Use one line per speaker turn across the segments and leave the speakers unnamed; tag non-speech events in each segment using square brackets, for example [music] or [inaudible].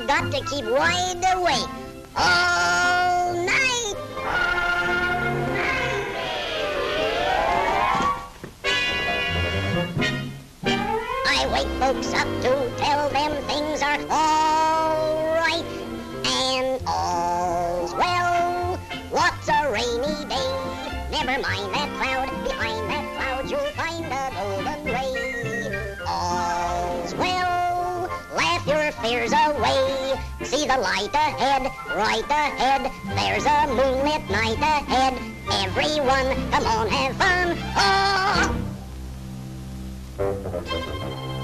I've got to keep wide awake all night. I wake folks up to tell them things are all right and all's well. What's a rainy day? Never mind that The light ahead, right ahead. There's a moonlit night ahead. Everyone, come on, have fun. Oh!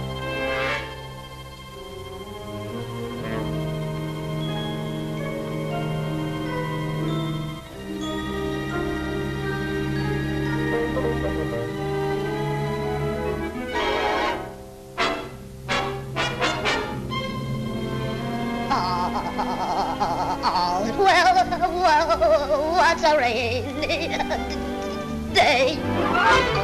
What's a rainy [laughs] day?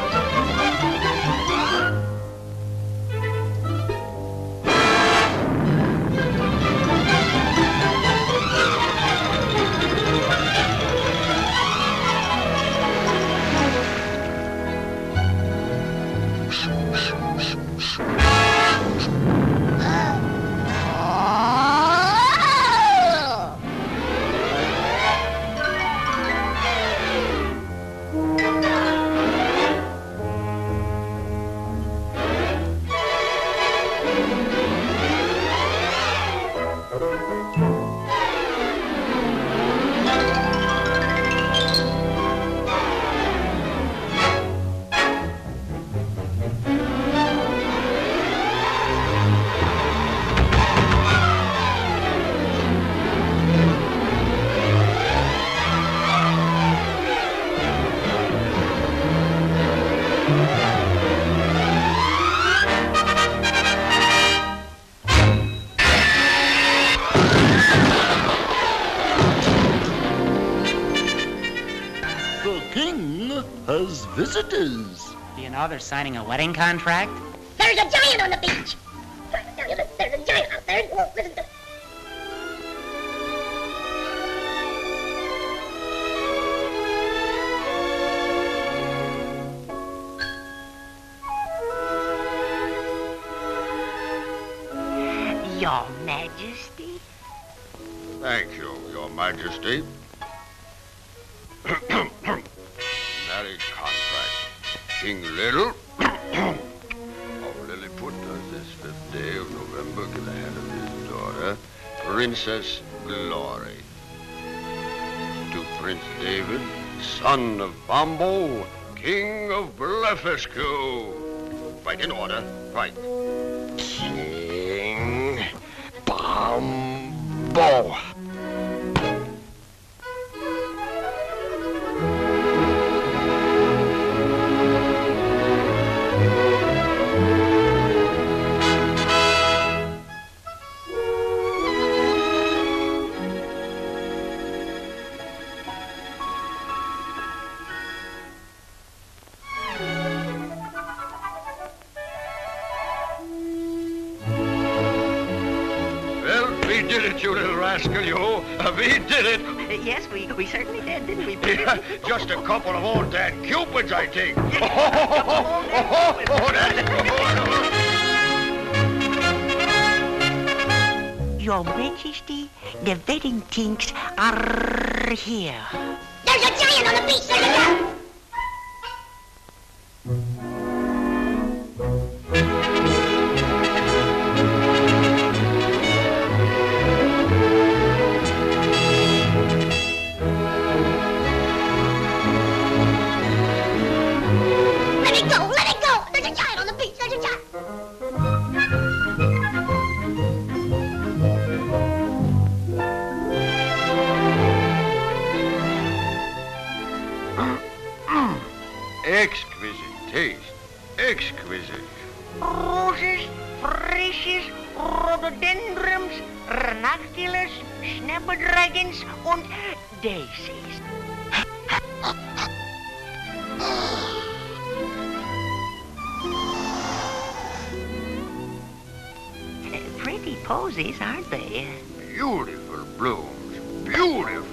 Do you know they're signing a wedding contract?
There's a giant on the beach. There's a giant, out there. Listen to.
Princess Glory. To Prince David, son of Bombo, King of Blefuscu. Right in order. Right. King Bombo.
Snapdragons und Daisies. Pretty posies, aren't they?
Beautiful blooms. Beautiful.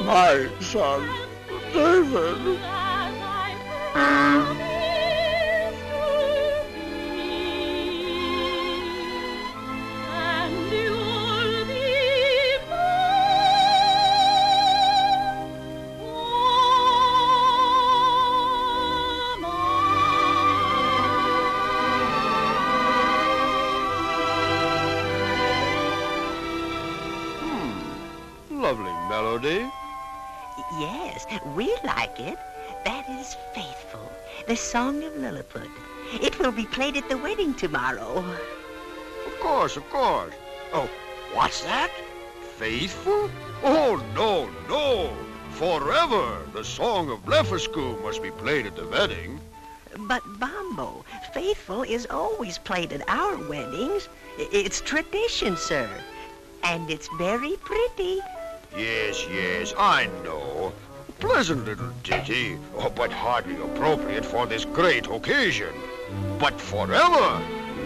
My
son,
David.
Song of Lilliput. It will be played at the wedding tomorrow.
Of course, of course. Oh, what's that? Faithful? Oh, no, no. Forever, the song of Blefuscu must be played at the wedding.
But Bombo, faithful is always played at our weddings. It's tradition, sir. And it's very pretty.
Yes, yes, I know. Pleasant little ditty, oh, but hardly appropriate for this great occasion. But forever,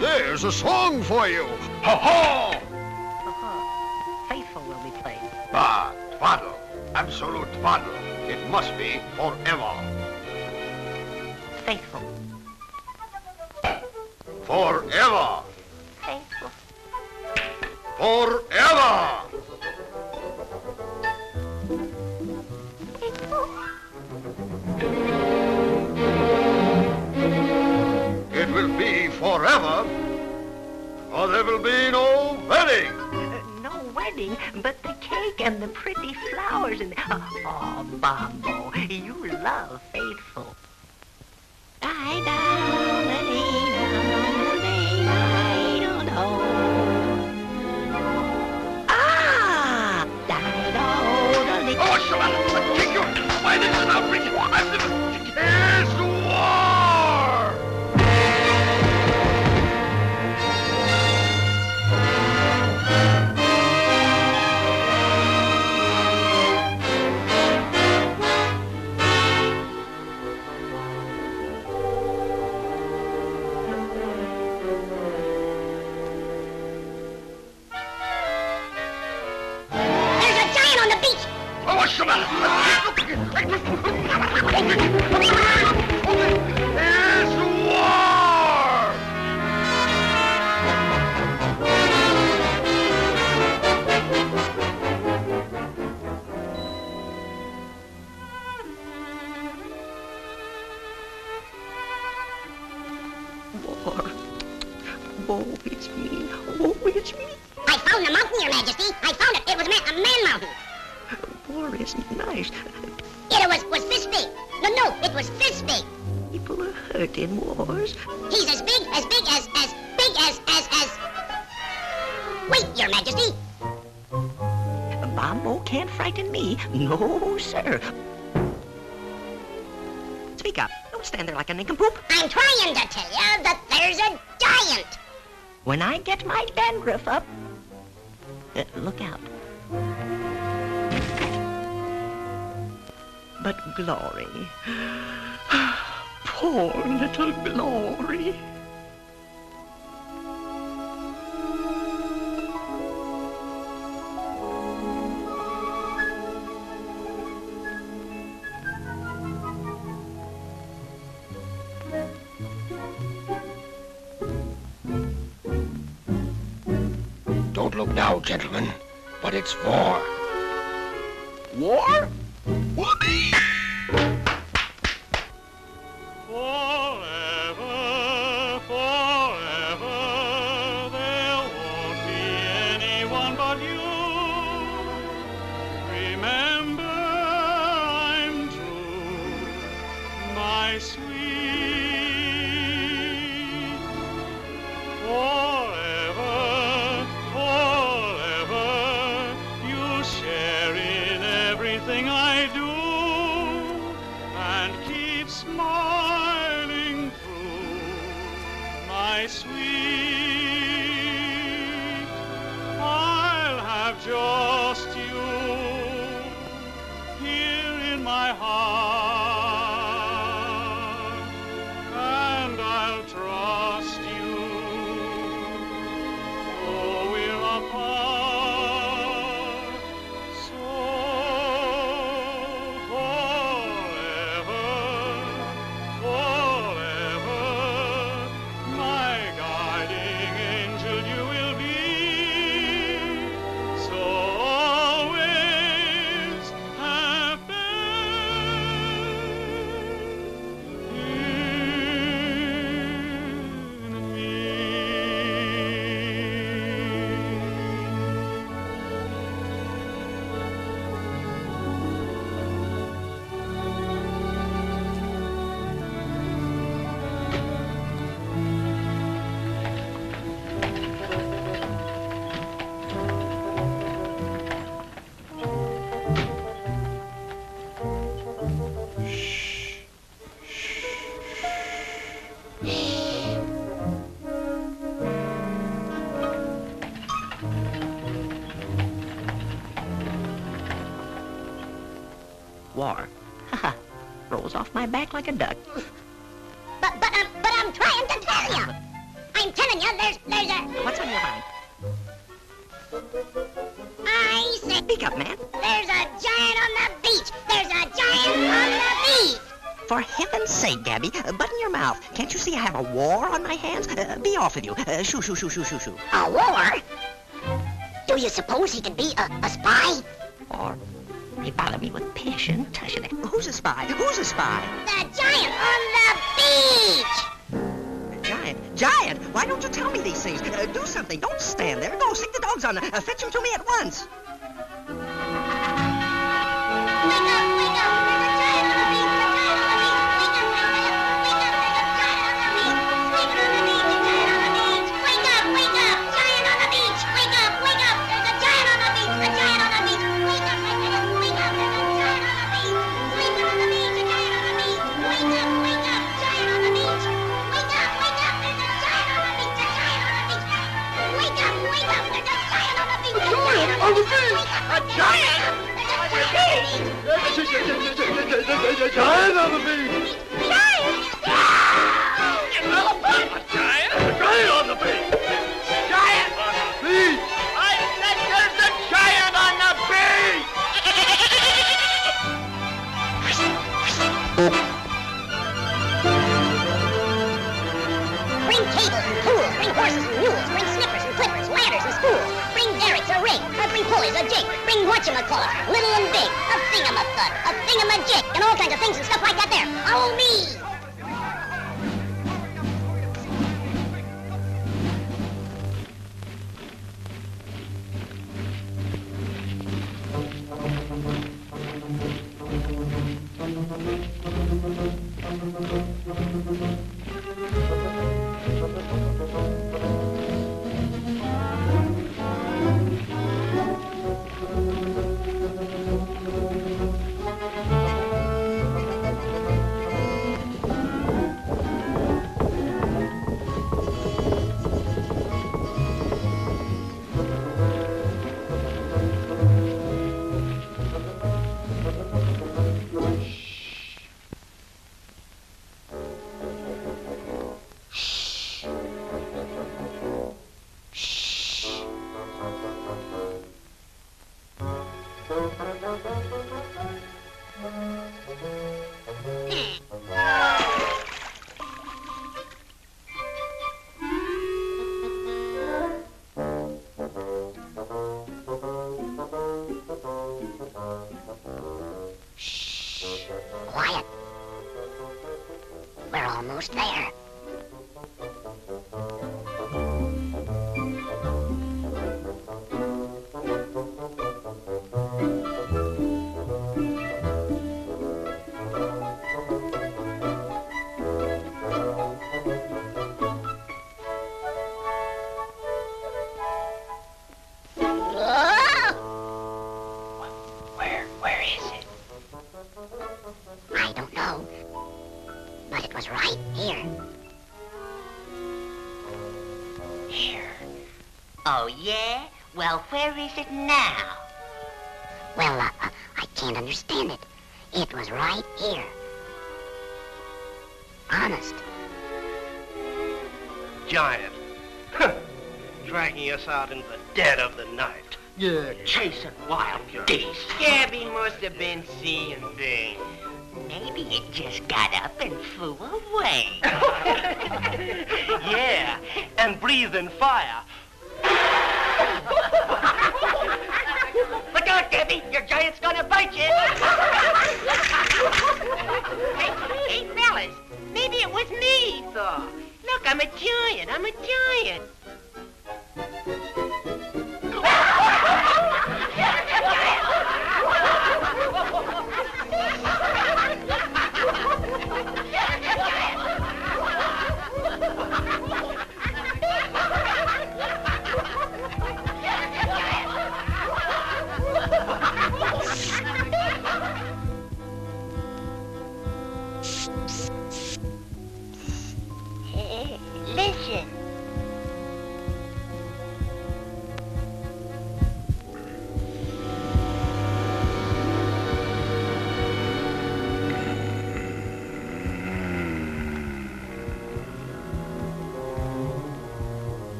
there's a song for you. Ha ha!
Uh-huh. Faithful will be played.
Ah, twaddle. Absolute twaddle. It must be forever.
Faithful.
Forever.
Faithful.
Forever. It will be forever, or there will be no wedding.
Uh, no wedding, but the cake and the pretty flowers and... Oh, Bombo, you love faithful. Ah!
Oh, shut up! I'll kick you! Why, this is an outrage! I'm the... It's war!
My
heart,
back like a duck.
But, but, um, but I'm trying to tell you. I'm telling you, there's, there's a...
What's on your mind?
I said
Speak up, man.
there's a giant on the beach. There's a giant on the beach.
For heaven's sake, Gabby, uh, button your mouth. Can't you see I have a war on my hands? Uh, be off with you. Uh, shoo, shoo, shoo, shoo, shoo, shoo.
A war? Do you suppose he could be a, a spy?
Or they bother me with passion. Tush it. Who's a spy? Who's a spy?
The giant on the beach.
Giant. Giant. Why don't you tell me these things? Uh, do something. Don't stand there. Go. Stick the dogs on. Uh, fetch them to me at once.
Giant on the beach. A giant. On the beach. Giant! Giant! Giant on the beach! Giant on the beach!
I said there's a giant on the beach!
Bring cables and tools. Bring horses and mules. Bring snippers and clippers, ladders and spools. Pulleys, a jig. Bring whatchamacallit, little and big. A thingamathud, a thingamajig, and all kinds of things and stuff like that there. Follow me. Was right here.
Here. Oh, yeah? Well, where is it now?
Well, uh, uh, I can't understand it. It was right here. Honest.
Giant. Huh. Dragging us out in the dead of the night. Yeah, chasing wild geese.
Gabby must have been seeing things. It just got up and flew away. [laughs]
yeah, and breathing fire.
Look out, Gabby! Your giant's gonna bite you! hey, hey, fellas, maybe it was me, he thought. Look, I'm a giant, I'm a giant.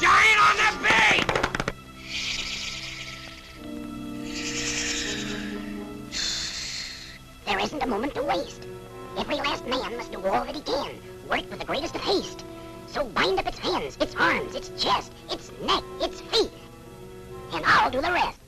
Giant on the beach! There isn't a moment to waste. Every last man must do all that he can. Work with the greatest of haste. So bind up its hands, its arms, its chest, its neck, its feet. And I'll do the rest.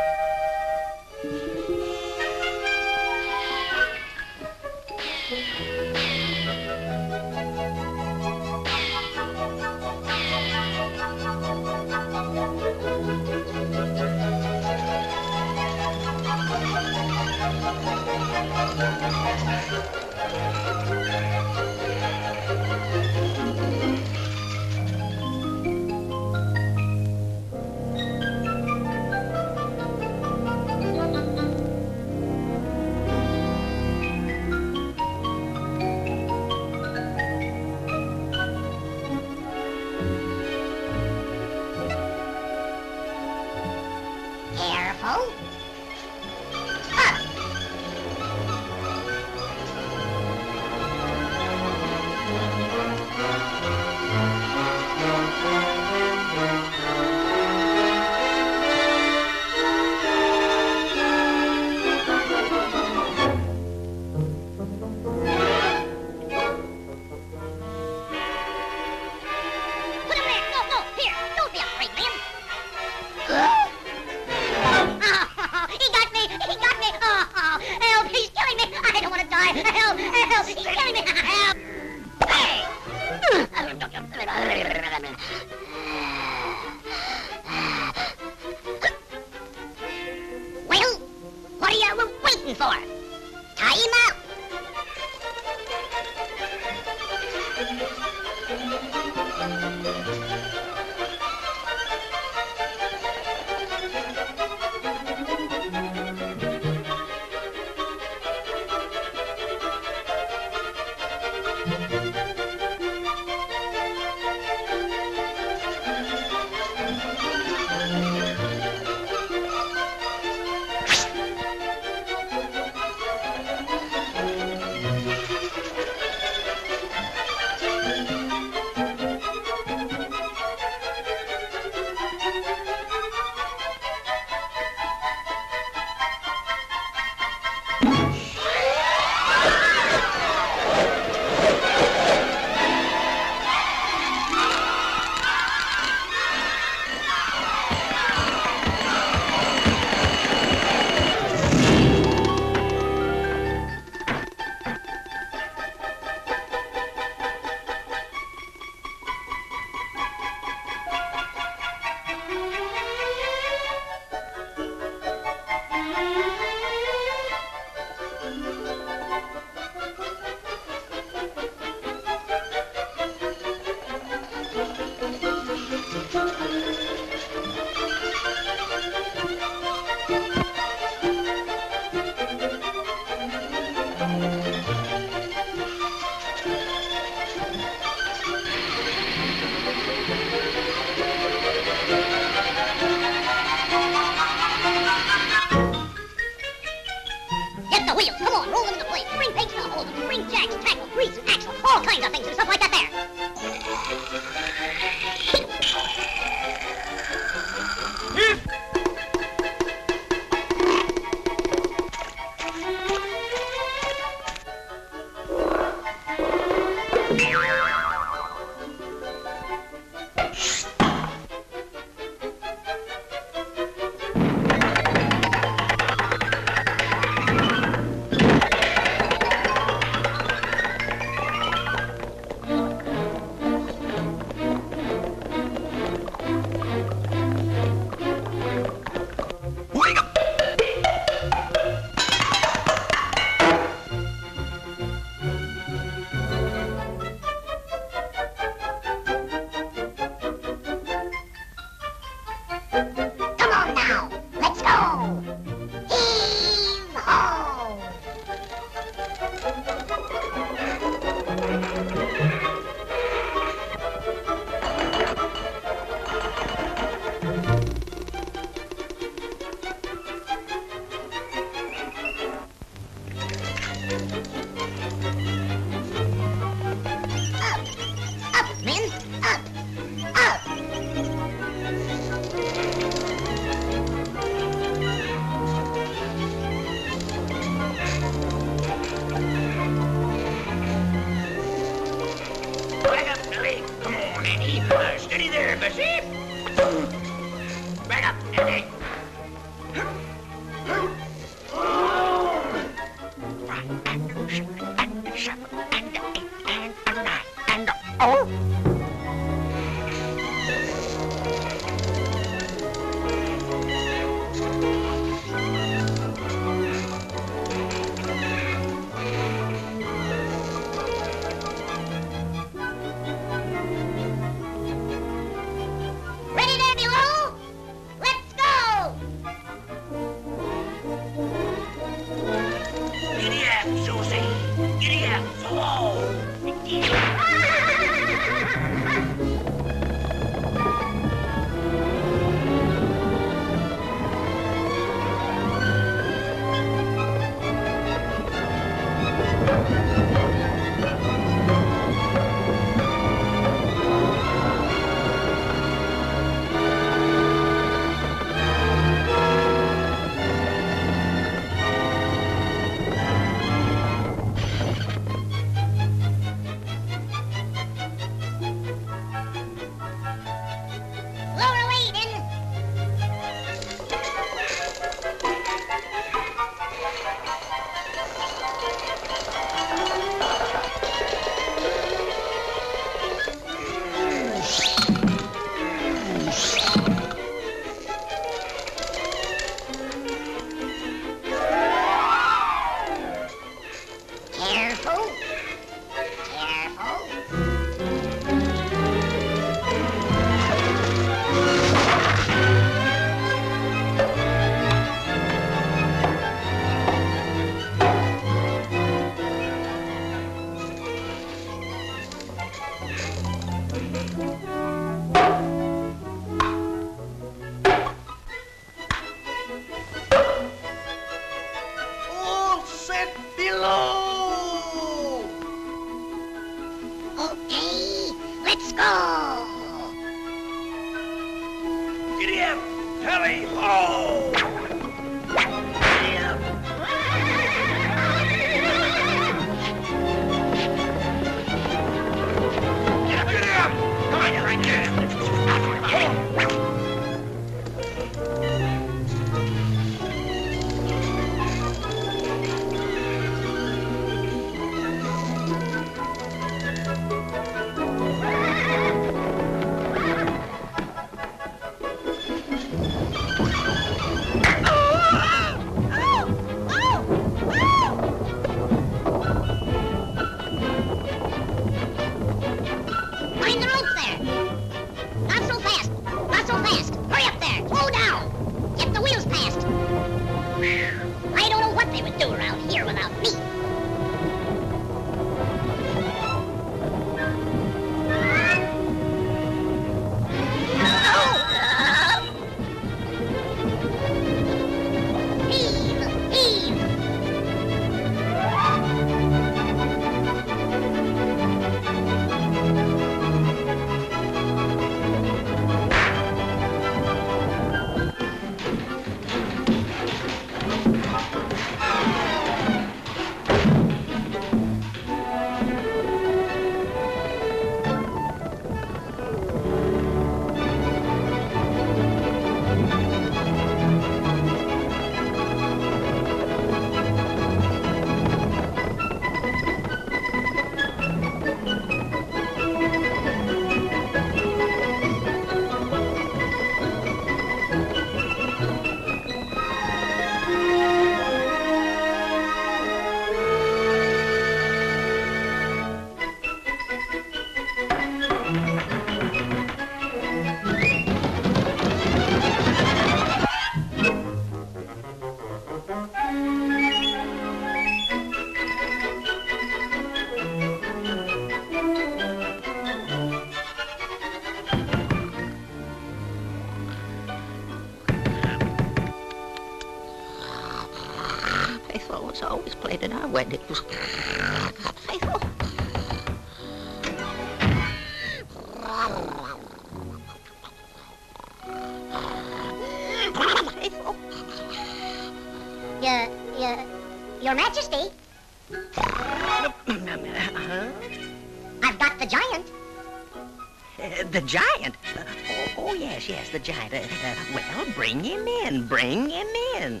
the Jida. Uh, well, bring him in. Bring him in.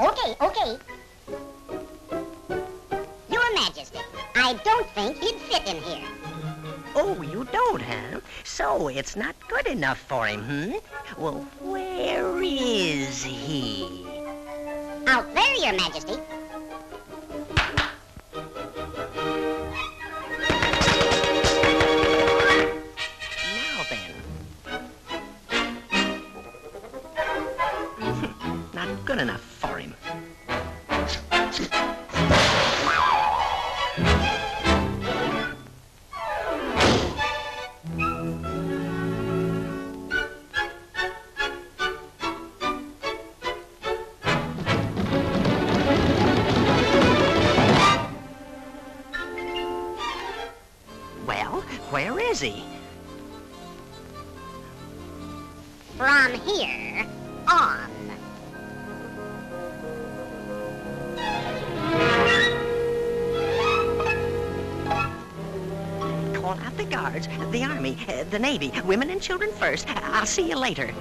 Okay, okay. Your Majesty, I don't think he'd fit in here.
Oh, you don't, huh? So it's not good enough for him, hmm? Well, where is he?
Out there, Your Majesty.
grandchildren first. I'll see you later.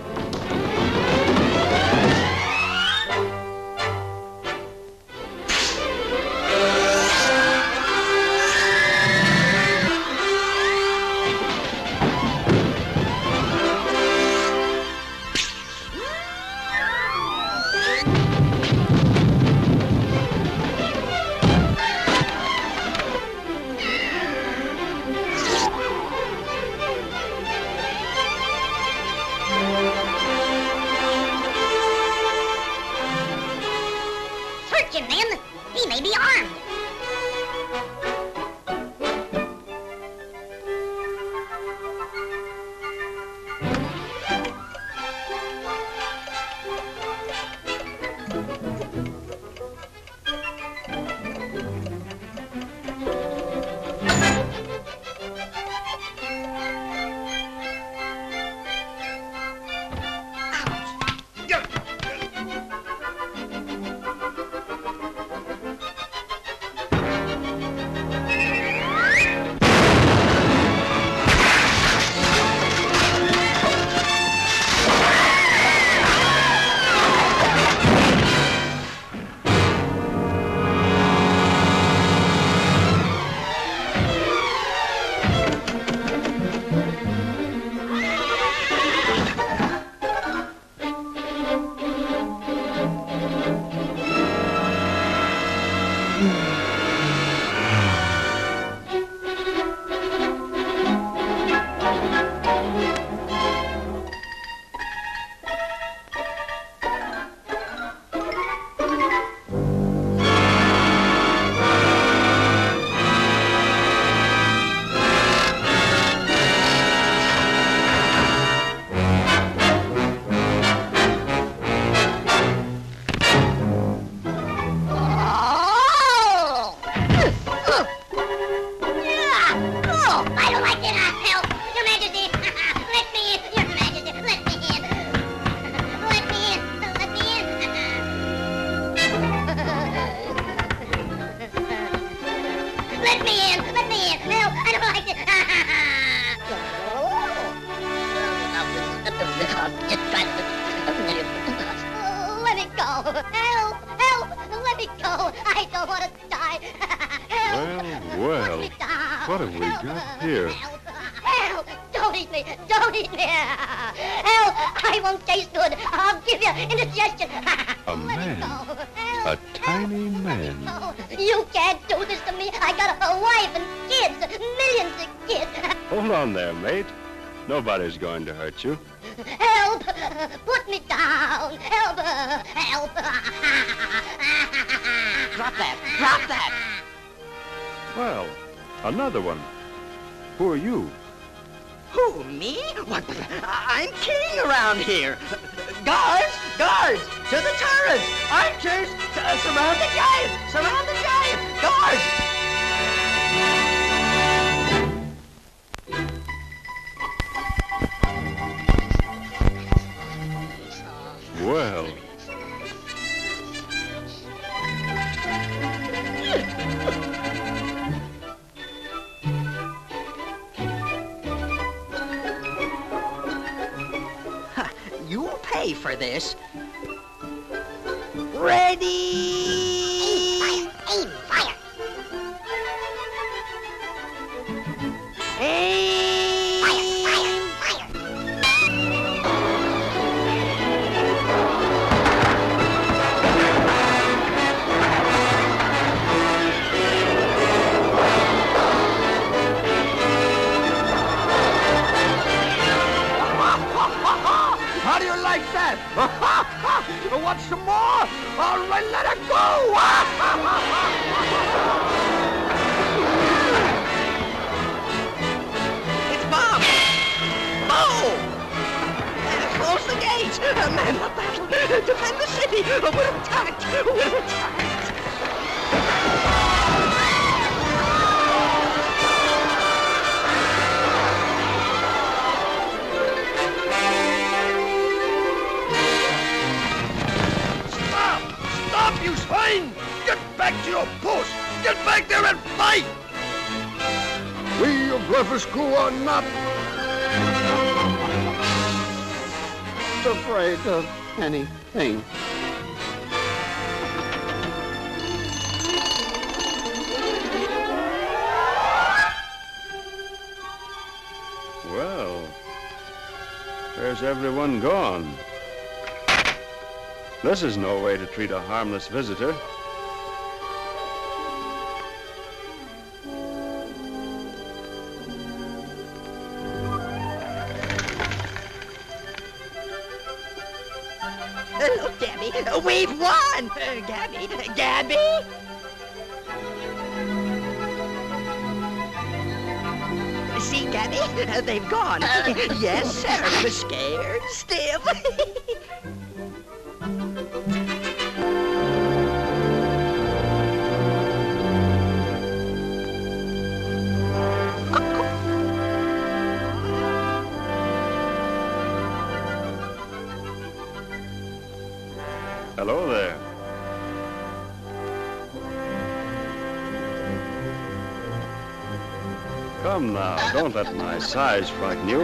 Is going to hurt you.
Pay for this. Ready?
Want some more? All right, let it go! [laughs]
It's Bob! Boom! Close the gates! Man the battle! Defend the city! We're attacked! We're attacked!
Get back there and fight! We of Blefuscu are not afraid of anything.
Well, where's everyone gone? This is no way to treat a harmless visitor.
Uh, Gabby, Gabby? See, Gabby, [laughs] they've gone. [laughs] yes, sir. Scared stiff. [laughs]
Come now, don't let my size frighten you.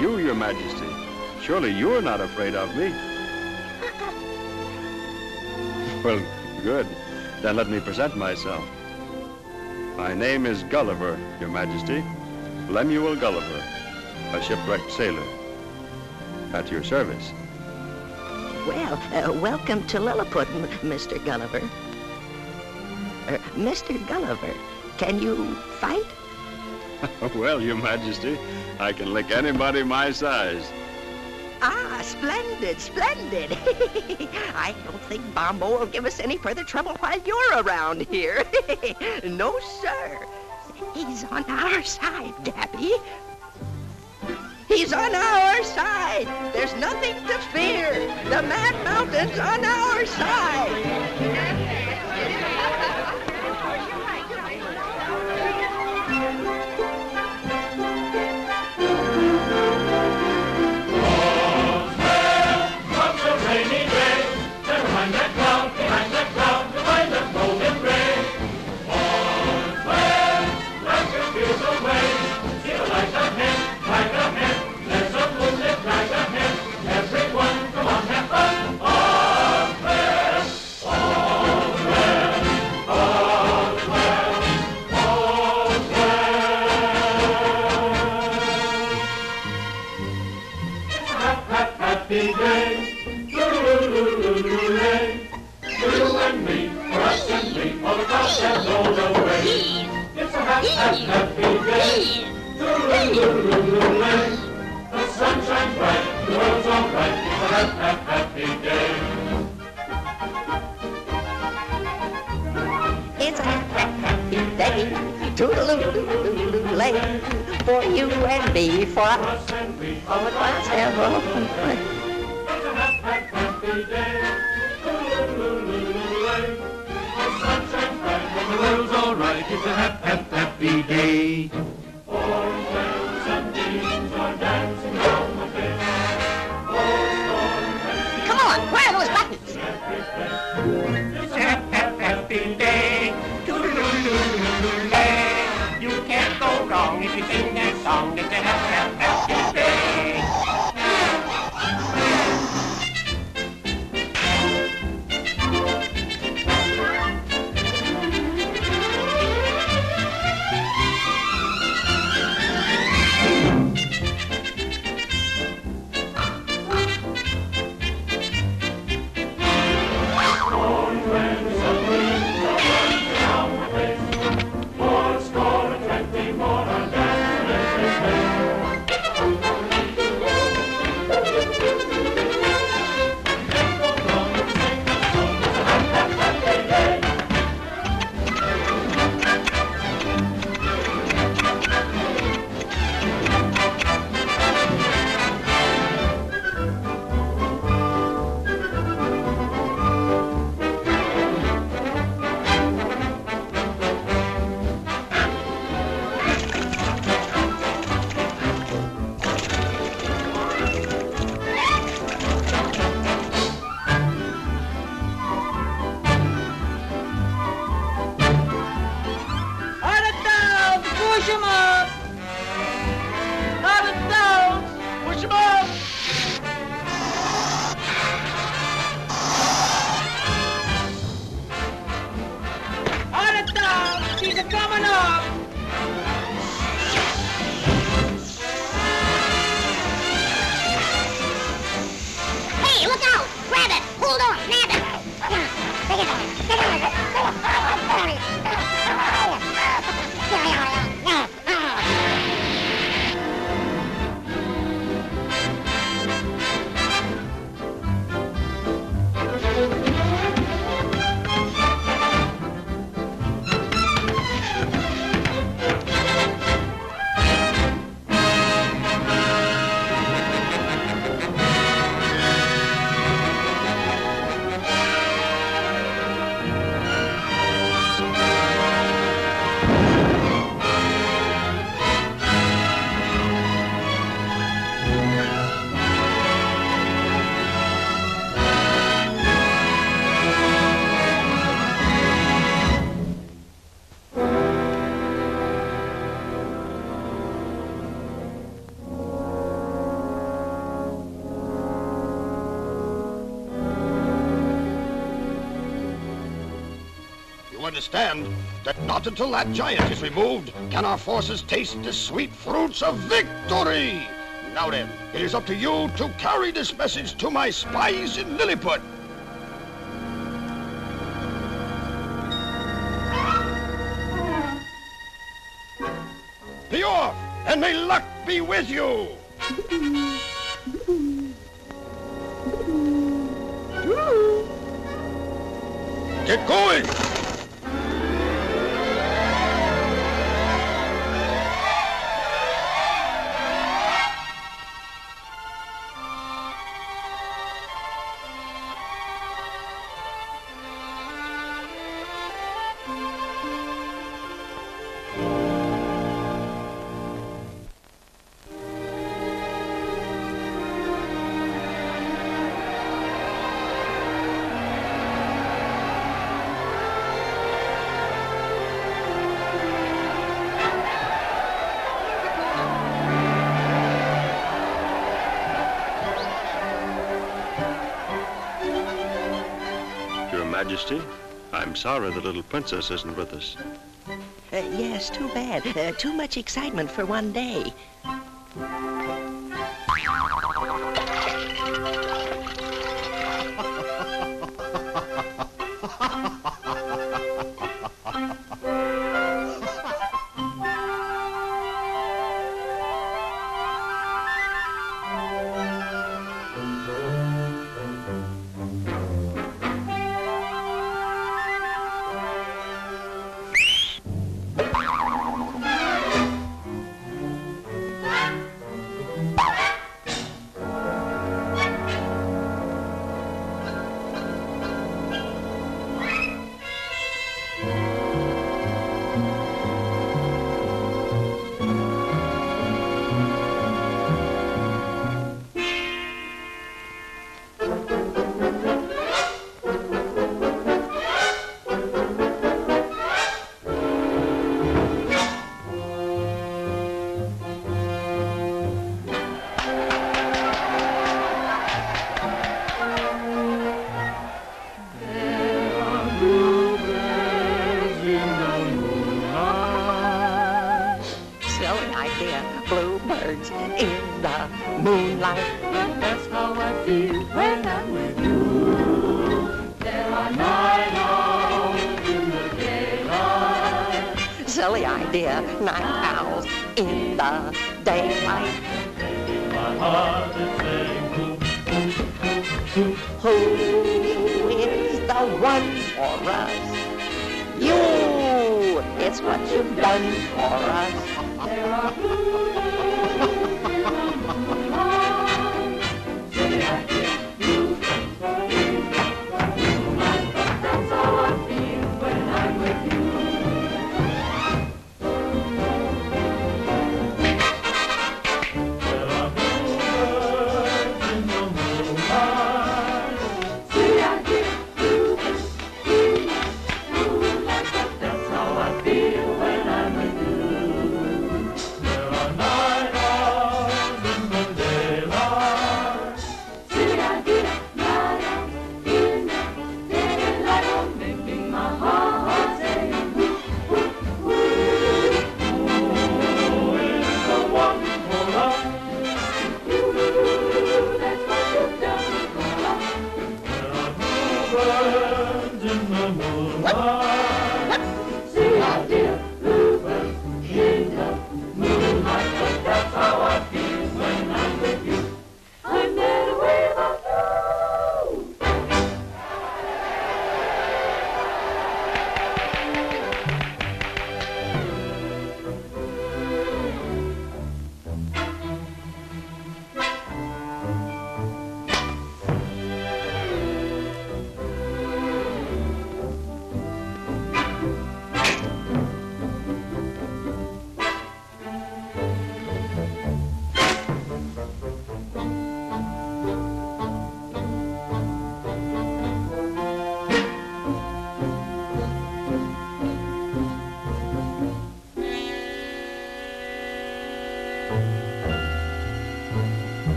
You, your majesty. Surely you're not afraid of me. Well, good. Then let me present myself. My name is Gulliver, your majesty. Lemuel Gulliver, a shipwrecked sailor. At your service.
Well, uh, welcome to Lilliput, Mr. Gulliver. Er, Mr. Gulliver, can you fight? [laughs]
well, your majesty, I can lick anybody my size.
Ah, splendid, splendid. [laughs] I don't think Bombo will give us any further trouble while you're around here. [laughs] no, sir. He's on our side, Gabby. He's on our side. There's nothing to fear. The Mad Mountain's on our side.
The sun shines bright, the world's all right. It's a happy, happy, happy day.
It's a happy day. Toodaloo-loo-loo-lay. For you and me, for us.
Us and we,
have rolled away.
it's a happy, happy, happy day. Loo-loo-loo-loo-lay. The sun shines bright, the world's all right. It's a happy, happy, happy day. Orange bells, sunbeams are dancing on the bay.
Come on, where are those buttons?
It's a happy, happy day. You can't go wrong if you sing that
long as they have F-F-F-U-D.
Understand that not until that giant is removed can our forces taste the sweet fruits of victory. Now then, it is up to you to carry this message to my spies in Lilliput. Be off, and may luck be with you.
Sorry the little princess isn't with us.
Uh, yes, too bad. Uh, too much excitement for one day.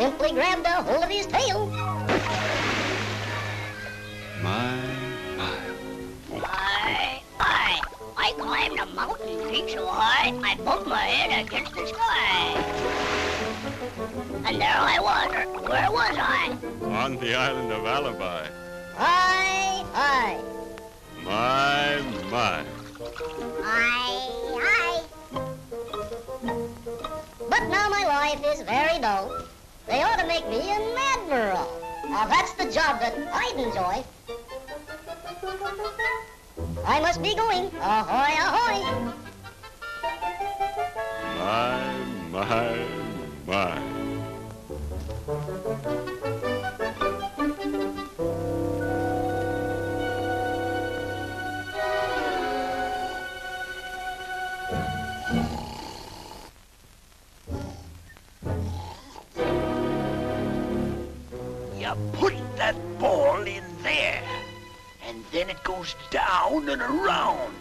Simply grabbed a hold of his tail.
My,
I, I, I climbed a mountain peak so high, I bumped my head against the sky. And there I was. Where was I?
on the island of Alibi.
Aye, aye.
My, my.
Aye, aye. But now my life is very dull. They ought to make me an admiral. Now that's the job that I'd enjoy. I must be going. Ahoy, ahoy.
My, my, my.
Then it goes down and around.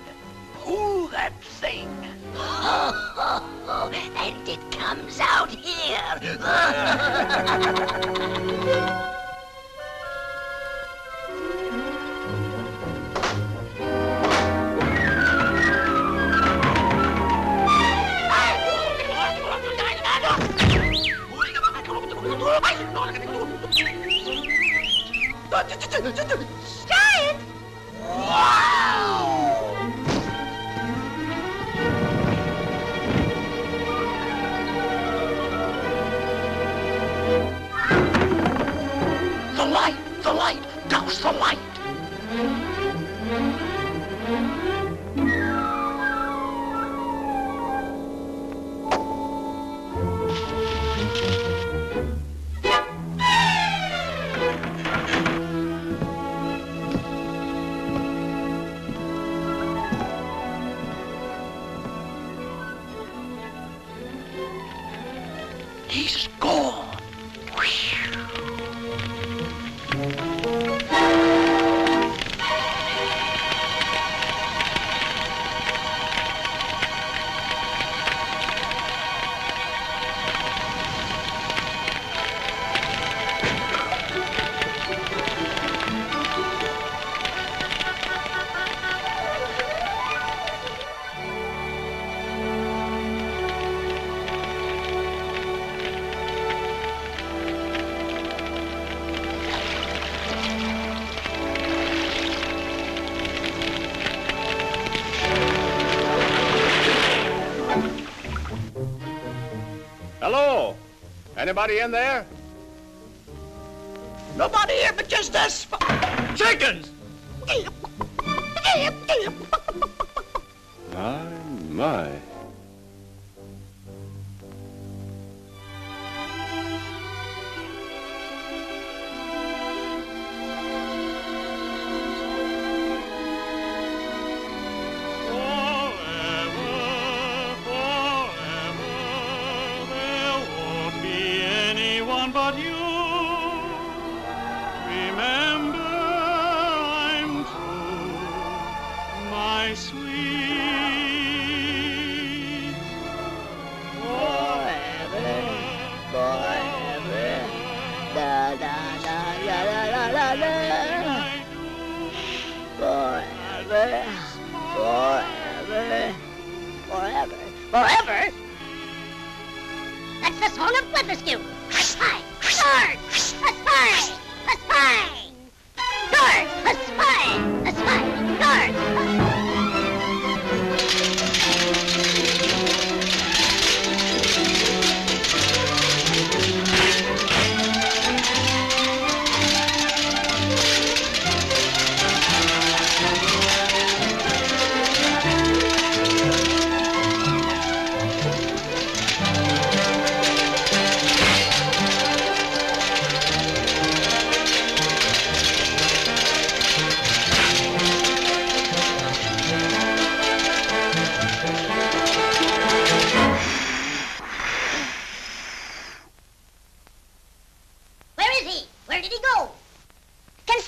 Pull that thing. [laughs]
and it comes out here. [laughs]
The light! The light, douse the light!
Anybody in there?
Nobody here but just us. Chickens!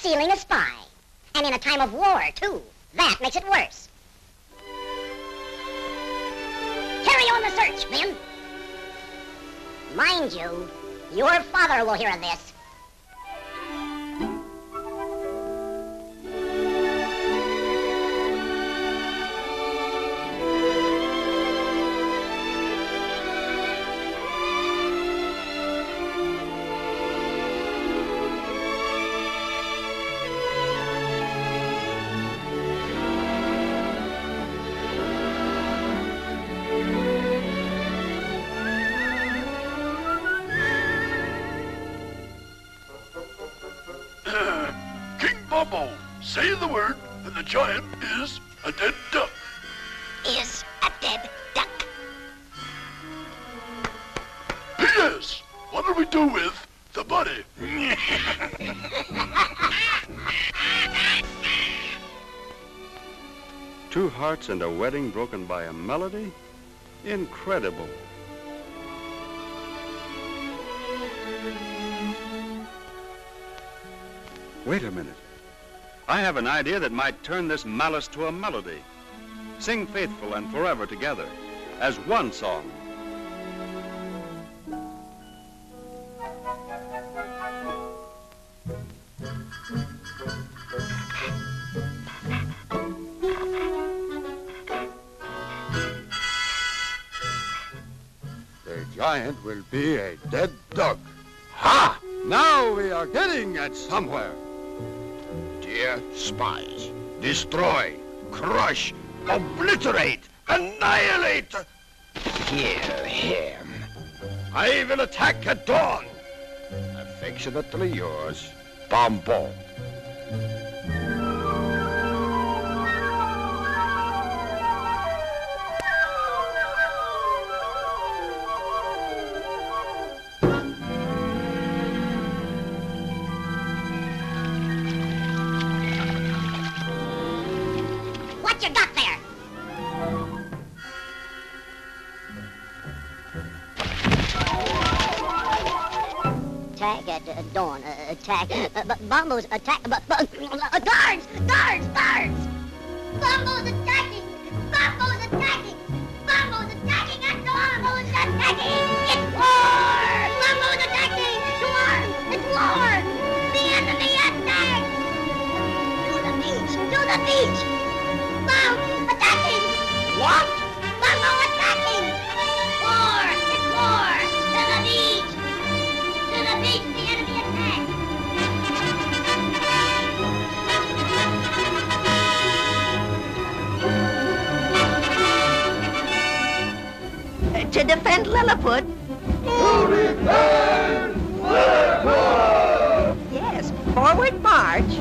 Concealing a spy. And in a time of war, too. That makes it worse. Carry on the search, men. Mind you, your father will hear of this.
Giant is a dead duck.
Is a dead duck.
P.S. What do we do with the body? [laughs]
Two hearts and a wedding broken by a melody? Incredible. Wait a minute. I have an idea that might turn this malice to a melody. Sing faithful and forever together as one song.
The giant will be a dead duck. Ha! Now we are getting at somewhere.
Spies, destroy, crush, obliterate, annihilate. Kill him. I will attack at dawn. Affectionately yours, Bombo.
Attack at uh, dawn. Uh, attack. Uh, Bombo's attack. Uh, guards! Guards! Guards! Bombo's attacking! Bombo's attacking! Bombo's attacking at! It's war! Bombo's attacking! To arm! It's war! The enemy attacks! To the beach! To the beach! Bomb attacking! What? To
defend Lilliput? Yes, forward march.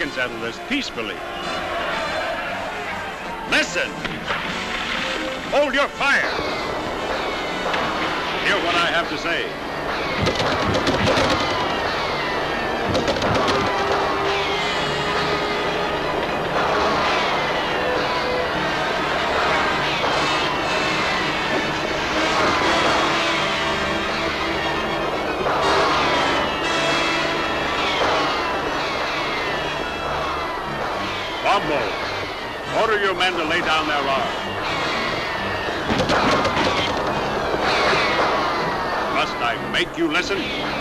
Can settle this peacefully. Listen. Hold your fire. Hear what I have to say. Order to lay down their arms. Must I make you listen?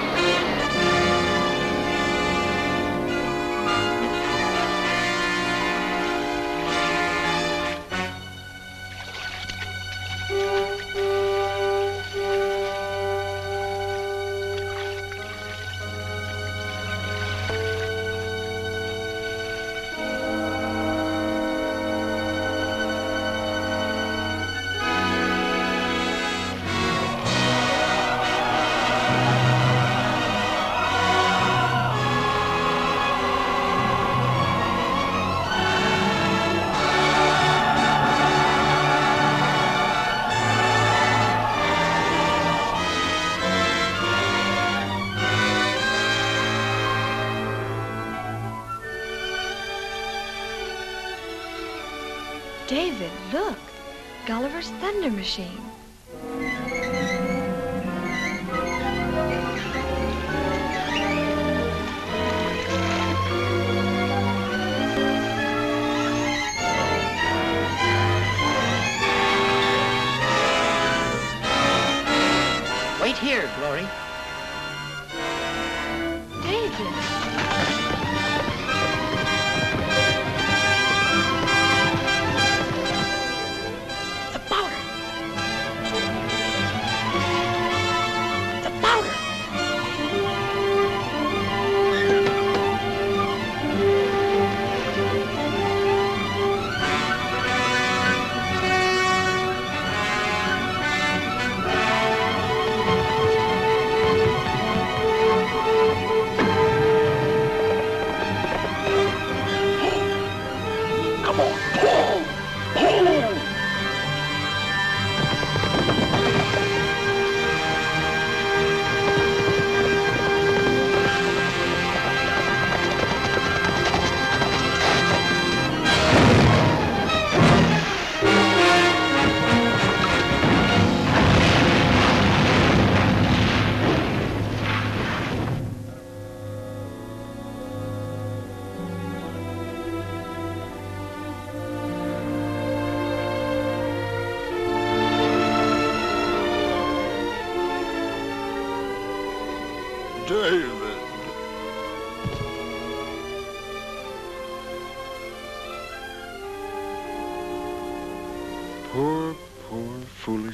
Gulliver's Thunder Machine.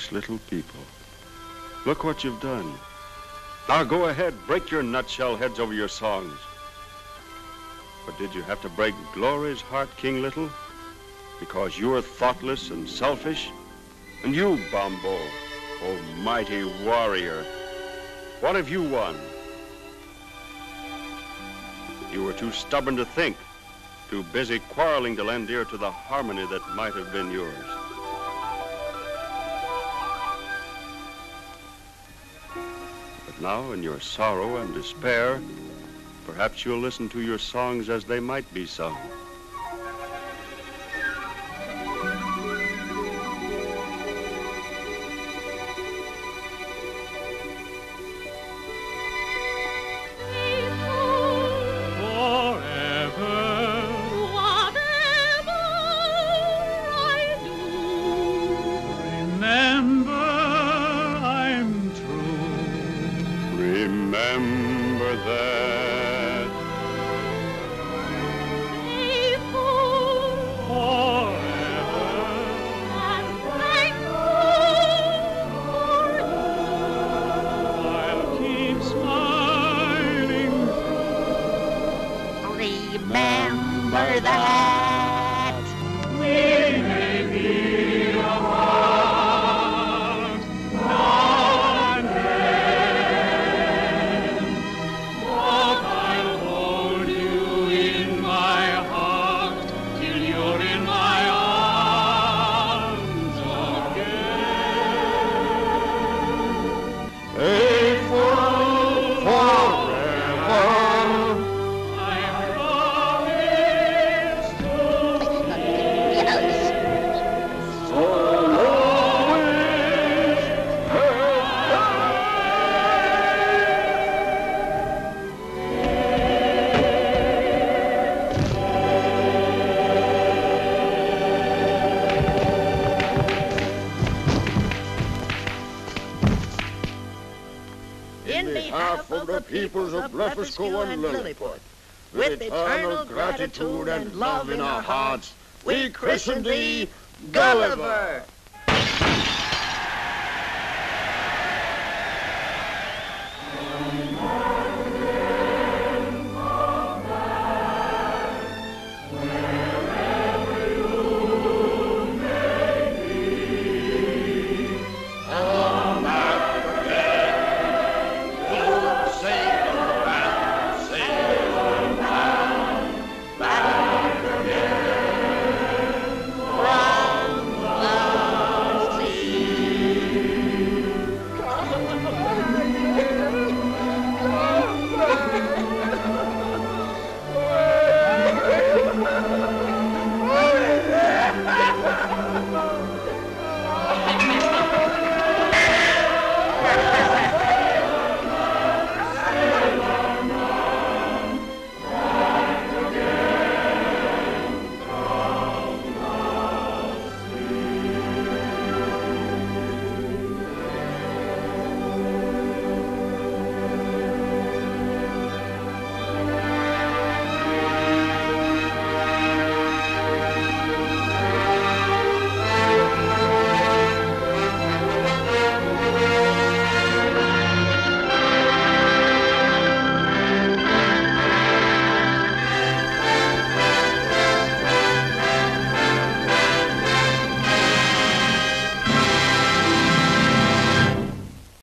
Foolish little people. Look what you've done. Now go ahead, break your nutshell heads over your songs. But did you have to break Glory's heart, King Little? Because you're thoughtless and selfish? And you, Bombo, oh mighty warrior, what have you won? You were too stubborn to think, too
too busy quarreling to lend ear to the harmony that might have been yours. Now, in your sorrow and despair, perhaps you'll listen to your songs as they might be sung.
Peoples of Blefuscu and Lilliput, with eternal gratitude and love in our hearts, we christen thee Gulliver.